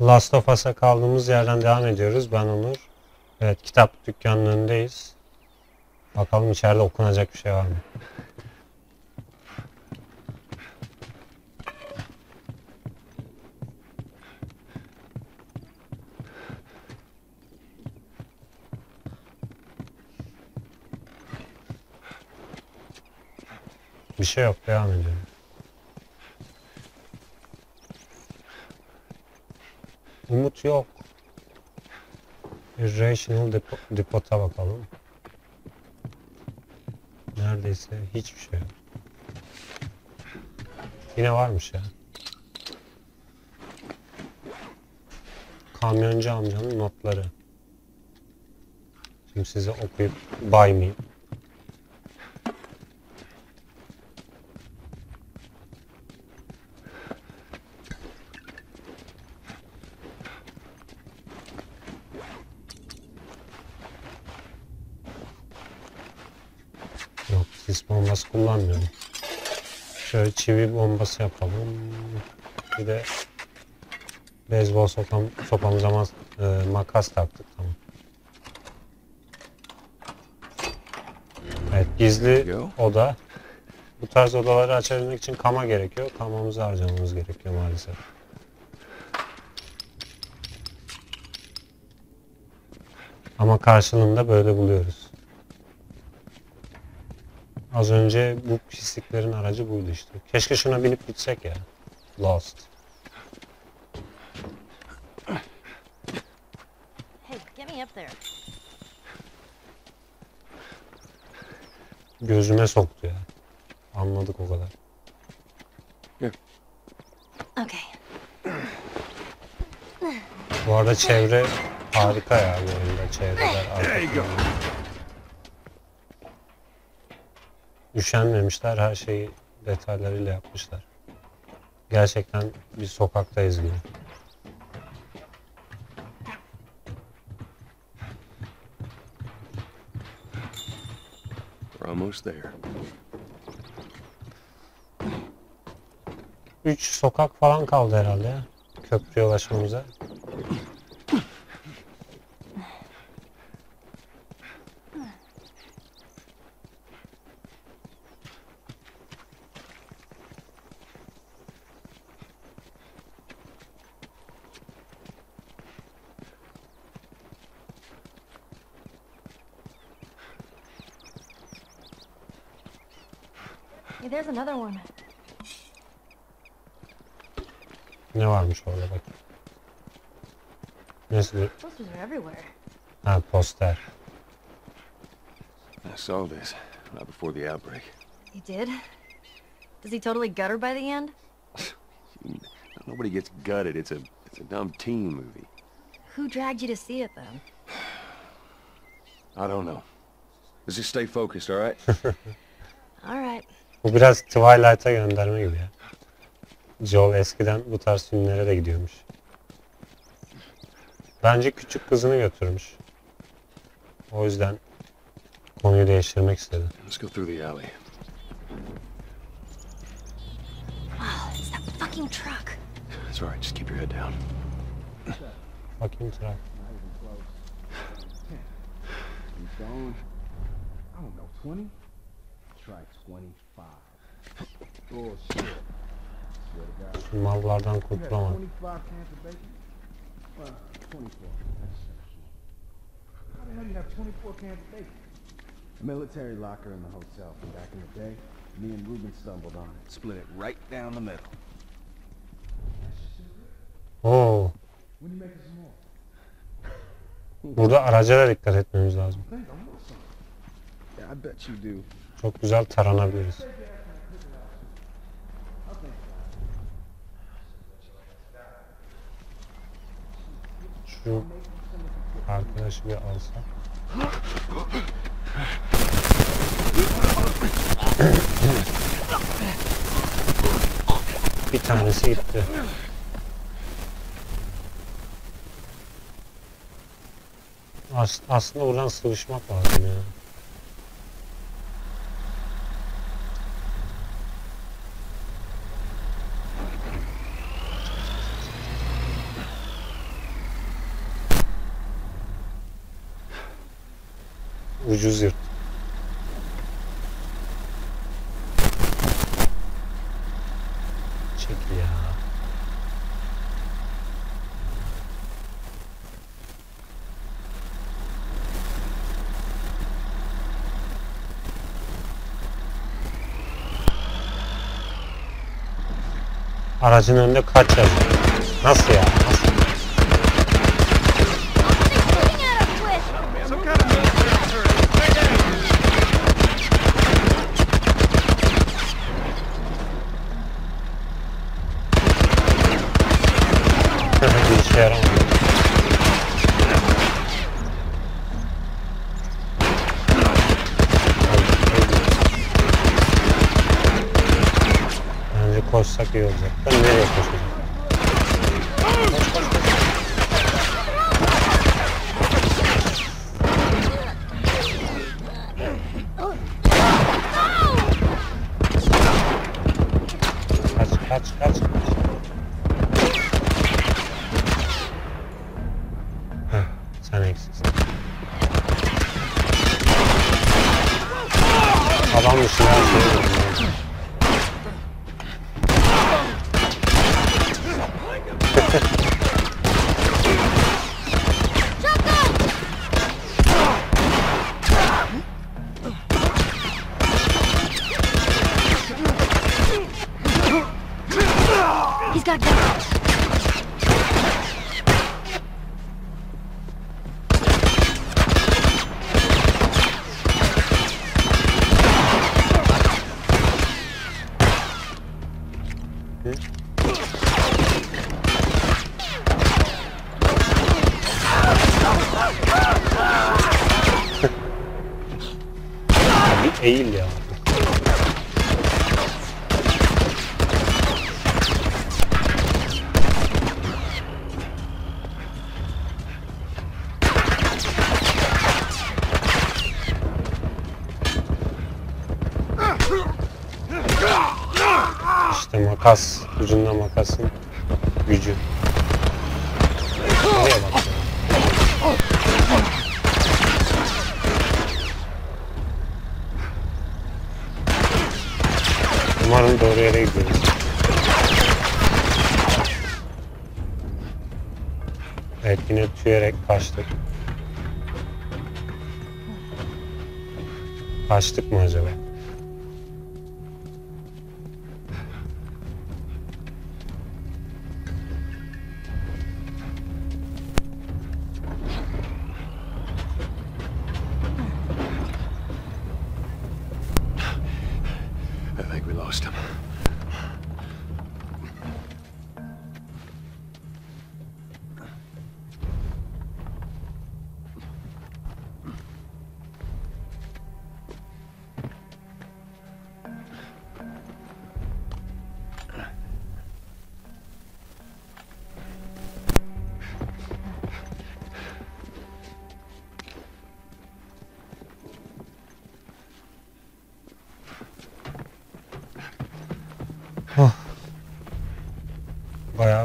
Last of Us'a kaldığımız yerden devam ediyoruz. Ben Onur. Evet kitap dükkanının önündeyiz. Bakalım içeride okunacak bir şey var mı? Bir şey yok. Devam ediyorum. Umut yok. Irrational depo, depota bakalım. Neredeyse hiçbir şey yok. Yine varmış ya. Kamyoncu amcanın notları. Şimdi size okuyup baymayayım. Yok sis bombası kullanmıyorum. Şöyle çivi bombası yapalım. Bir de beyzbol sopam, sopamıza e, makas taktık tamam. Evet gizli oda. Bu tarz odaları açabilmek için kama gerekiyor. Kamamızı harcamamız gerekiyor maalesef. Ama karşılığında böyle buluyoruz. Az önce bu pisliklerin aracı buydu işte. Keşke şuna binip gitsek ya. Lost. Hey, get me up there. Gözüme soktu ya. Anladık o kadar. Okay. Bu arada çevre harika ya bu oyunda. Çevreler There Üşenmemişler. Her şeyi detaylarıyla yapmışlar. Gerçekten bir sokaktayız gibi. We're almost there. Üç sokak falan kaldı herhalde ya. Köprüye ulaşmamıza. Hey, there's another one. Ne varmış orada bak. Neyse Posters are everywhere. ha poster. I saw this right before the outbreak. He did? Does he totally gutter by the end? Nobody gets gutted. It's a it's a dumb teen movie. Who dragged you to see it then? I don't know. Let's just stay focused, all right? All right. Bu biraz Twilight'a gönderme gibi ya. Joel eskiden bu tarz filmlere de gidiyormuş. Bence küçük kızını götürmüş. O yüzden konuyu değiştirmek istedi. Let's go through the alley. Oh, it's that fucking truck. It's all right. Just keep your head down. Keep going. I don't know, 20? Şu mallardan kurtulamadım. 25 cans of bacon? 24. That's How the hell you have 24 cans of bacon? A military locker in the hotel from back in the day. Me and Ruben stumbled on it. Split it right down the middle. Oo, more? burada araca da dikkat etmemiz lazım. Çok güzel taranabiliriz. Şu arkadaşı bir alsak. bir tanesi gitti. As aslında buradan sıvışmak lazım ya. Ucuz yurt. Çekil ya. Aracın önünde kaç yazıyor? Nasıl ya? İşte makas, ucunda makasın gücü. Nereye bak? Umarım doğru yere gidiyoruz. Evet yine tüyerek kaçtık. Kaçtık mı acaba?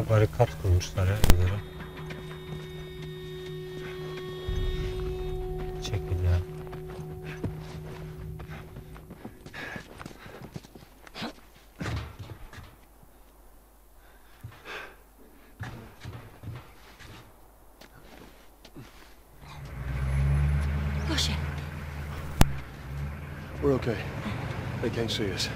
Barikat kurmuşlar ya evlere. Çekil ya. We're okay. They can't see us.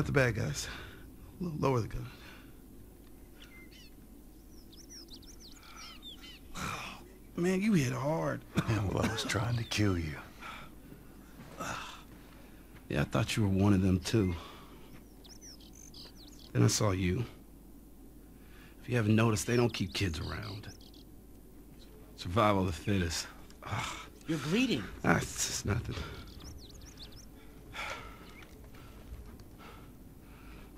Not the bad guys. L- Lower the gun. Man, you hit hard. Yeah, well, I was trying to kill you. Yeah, I thought you were one of them too. Then I saw you. If you haven't noticed, they don't keep kids around. Survival of the fittest. You're bleeding. Ah, it's just nothing.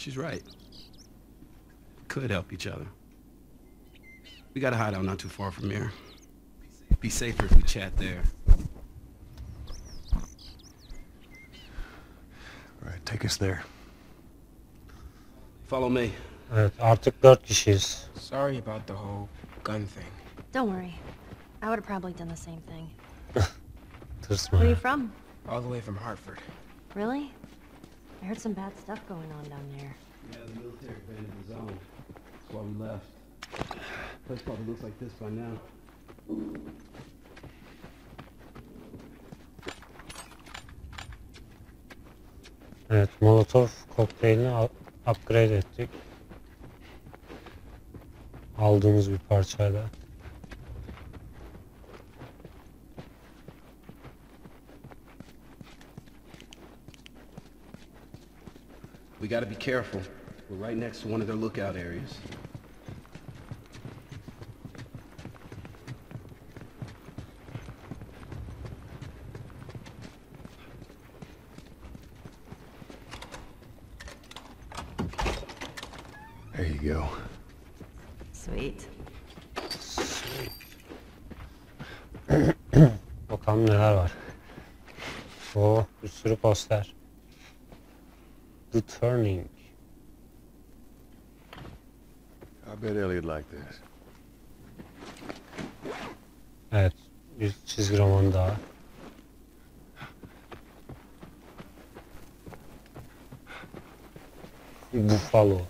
She's right. Could help each other. We got a hideout not too far from here. Be safer if we chat there. All right, take us there. Follow me. Evet artık dört kişiyiz. Sorry about the whole gun thing. Don't worry. I would have probably done the same thing. Where are you from? All the way from Hartford. Really? I heard some bad stuff going on down there. Yeah, the military abandoned the zone. That's why we left. Place probably looks like this by now. Evet Molotov kokteylini upgrade ettik. Aldığımız bir parçayla. Gotta be careful. We're right next to one of their lookout areas. There you go. Sweet. Bakalım neler var. O bir sürü poster. The Turning. I bet Ellie'd like this. Evet bir çizgi roman daha. Buffalo.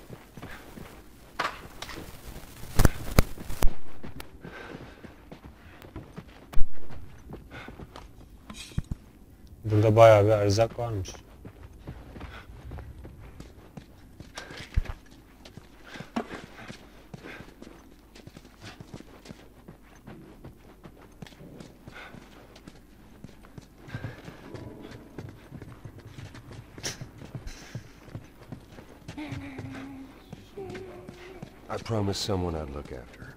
Burada bayağı bir erzak varmış. Promised someone I'd look after her.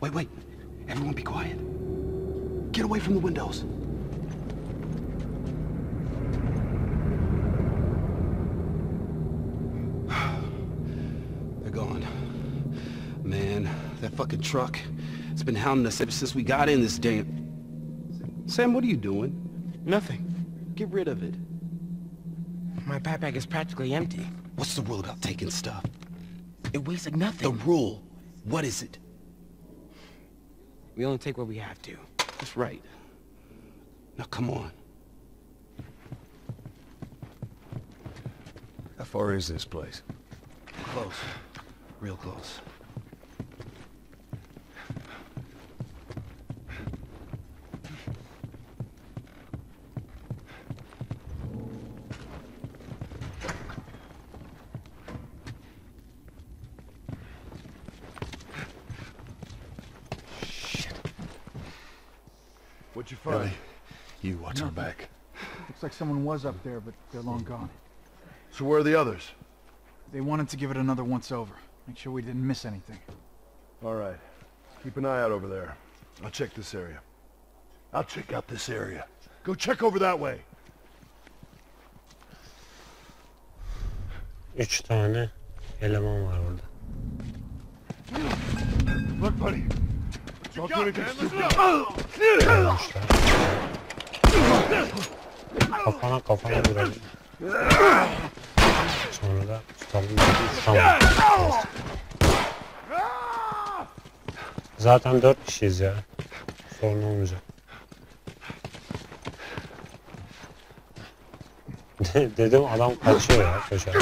Wait, wait. Everyone be quiet. Get away from the windows. They're gone. Man, that fucking truck. It's been hounding us ever since we got in this damn... Sam, what are you doing? Nothing. Get rid of it. My backpack is practically empty. What's the rule about taking stuff? It weighs like nothing. The rule. What is it? We only take what we have to. That's right. Now come on. How far is this place? Close. Real close. What'd you Ellie, you watch our Nothing. back. Looks like someone was up there, but they're long gone. So where are the others? They wanted to give it another once over. Make sure we didn't miss anything. All right. Keep an eye out over there. I'll check this area. I'll check out this area. Go check over that way. Üç tane eleman var burada. Look, buddy. Kafana kafana vuralım. Sonra da tutalım. Zaten dört kişiyiz ya. Sorun olmayacak. Dedim adam kaçıyor ya köşe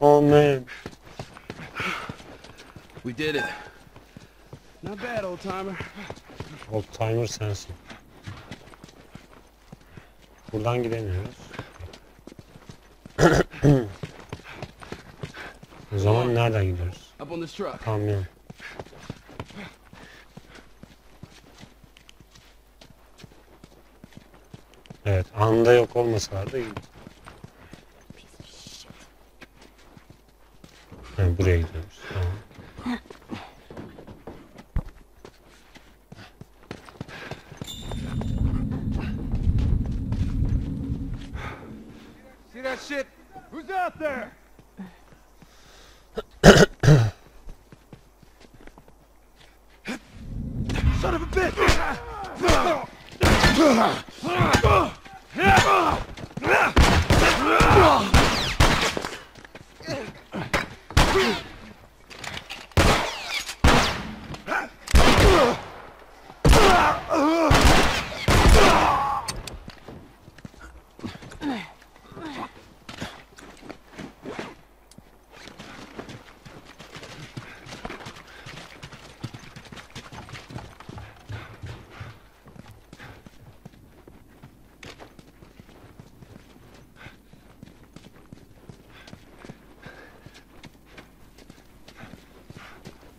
koşarak. man. We did it. Not bad, old timer. Old timer sensin. Buradan gidemiyoruz. o zaman nereden gidiyoruz? Up on this truck. Kamyon. Evet, anında yok olmasalardı iyi. Buraya gidiyoruz. Tamam. See that shit? Who's out there? Son of a bitch!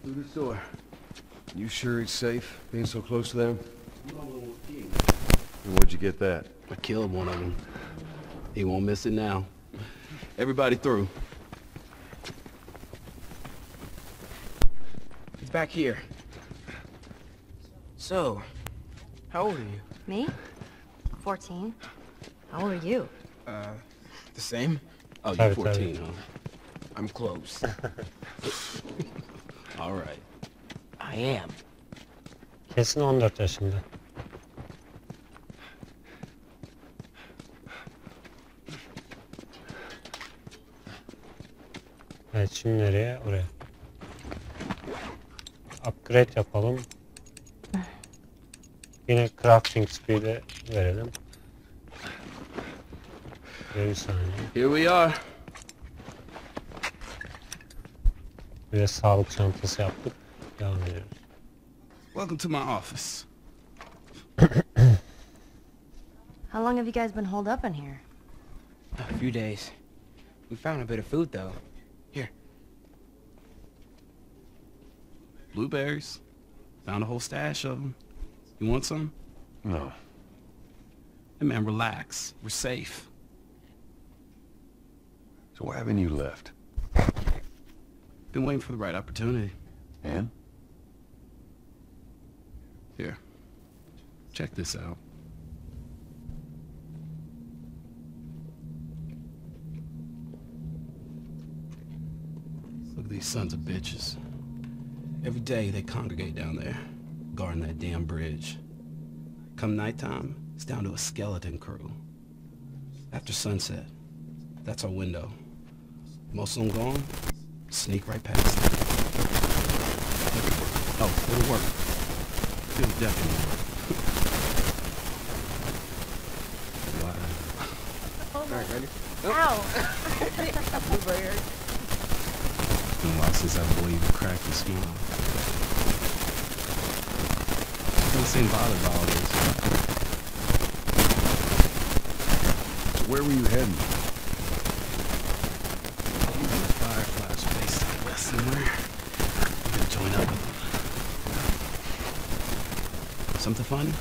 Through this door. You sure it's safe, being so close to them? And where'd you get that? I killed one of them. He won't miss it now. Everybody through. It's back here. So, how old are you? Me? 14. How old are you? Uh, the same? Oh, you're 14, huh? I'm close. All right. I am. Kesin 14 yaşında. Evet şimdi nereye? Oraya. Upgrade yapalım. Yine crafting speed'e verelim. Bir saniye. Here we are. Bir de sağlık çantası yaptık. Devam ediyoruz. Welcome to my office. How long have you guys been holed up in here? A few days. We found a bit of food, though. Here. Blueberries. Found a whole stash of them. You want some? No. Hey, man, relax. We're safe. So why haven't you left? Been waiting for the right opportunity. And? Here. Check this out. Look at these sons of bitches. Every day they congregate down there, guarding that damn bridge. Come nighttime, it's down to a skeleton crew. After sunset, that's our window. Most of them gone, sneak right past it. Oh, it'll work. It'll definitely work. wow. Alright, ready? Ow! It's been a while since I believe you cracked a smile. Don't seem bothered by all this. So where were you heading? The Fireflies are based out west somewhere. I'm gonna join up with them. Something funny? It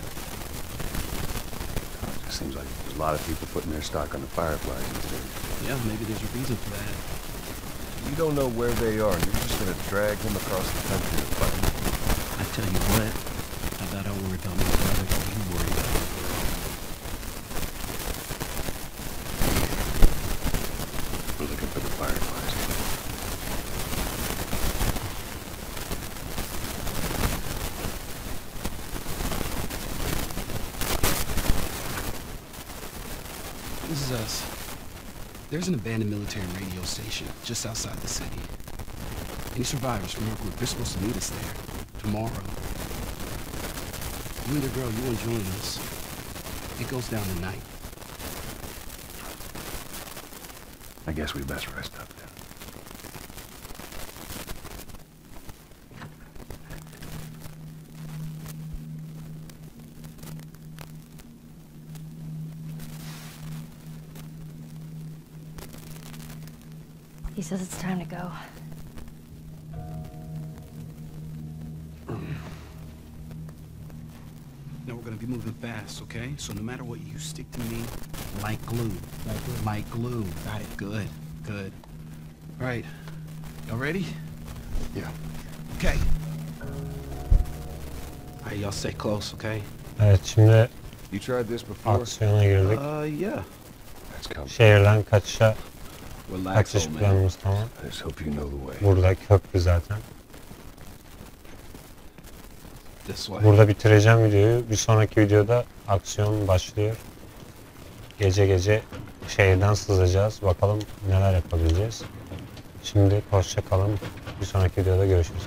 just seems like there's a lot of people putting their stock on the Fireflies these days. Yeah, maybe there's a reason for that. You don't know where they are, and you're just gonna drag them across the country to fight them. I tell you what, how about I worry about my brother while you worry about it? We're looking for the Fireflies. This is us. There's an abandoned military radio station just outside the city. Any survivors from our group, they're supposed to meet us there tomorrow. You and the girl, you want to join us. It goes down tonight. I guess we best rest up says it's time to go. Now we're gonna be moving fast, okay? So no matter what, you stick to me like glue. Like glue. Like glue. Got it. Good. Good. All right. Y'all ready? Yeah. Okay. All right, y'all stay close, okay? Evet şimdi You tried this before? aksiyona girdik. Uh, yeah. That's coming. Şehirden kaçışa Relax, kaçış planımız tamam. Burada köprü zaten. This way. Burada bitireceğim videoyu. Bir sonraki videoda aksiyon başlıyor. Gece gece şehirden sızacağız. Bakalım neler yapabileceğiz. Şimdi hoşça kalın. Bir sonraki videoda görüşürüz.